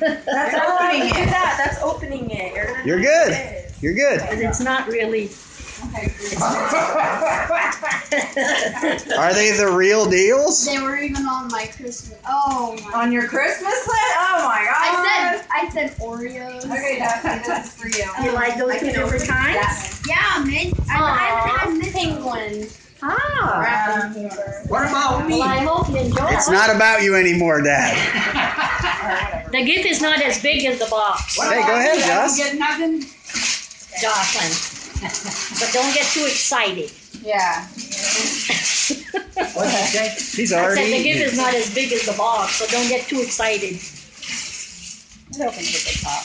That's opening it. That. That's opening it. You're, You're good. this. You're good. But it's not really. Are they the real deals? They were even on my Christmas. Oh my. On your Christmas list? Oh my god. I said I said Oreos. Okay, Daphne, this is for you. You like those two different kinds? Yeah, man. I, I haven't had penguin. Ah. Wrapping paper. What about me? Well, I hope you enjoy It's it. not about you anymore, Dad. The gift is not as big as the box, What Hey, go ahead, me? I don't get nothing. Jocelyne. But don't get too excited. Yeah. What'd you say? He's I already said the eating gift is not as big as the box, so don't get too excited. It opens at the top.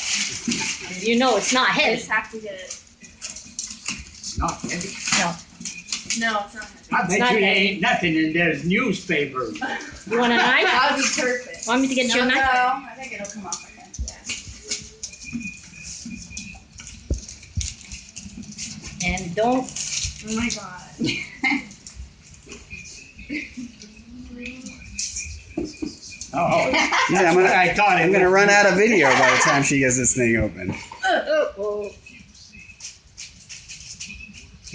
You know it's not I heavy. just have to get it. It's Not heavy. No, it's not. I not bet you heavy. ain't nothing in those newspapers. You want a knife? That would be perfect. Want me to get you a No, knife? I think it'll come off again. And don't. Oh my god. Oh, Yeah, I'm gonna, I thought I'm gonna run out of video by the time she gets this thing open. Oh,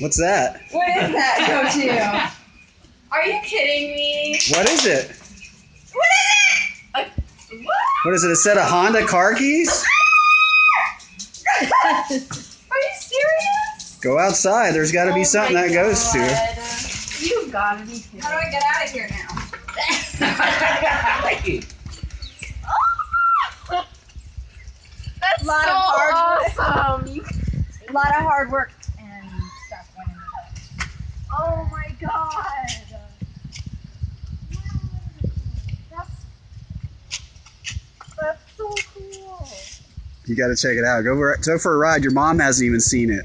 What's that? What is that go to? Are you kidding me? What is it? What is it? A, what? What is it? A set of Honda car keys? Are you serious? Go outside. There's got to be Oh something my that goes to. God. You gotta be kidding. How do I get out of here now? That's Lot so of hard awesome. You, A lot of hard work and stuff went into that. Oh my god. That's, that's so cool. You got to check it out. Go for, go for a ride. Your mom hasn't even seen it.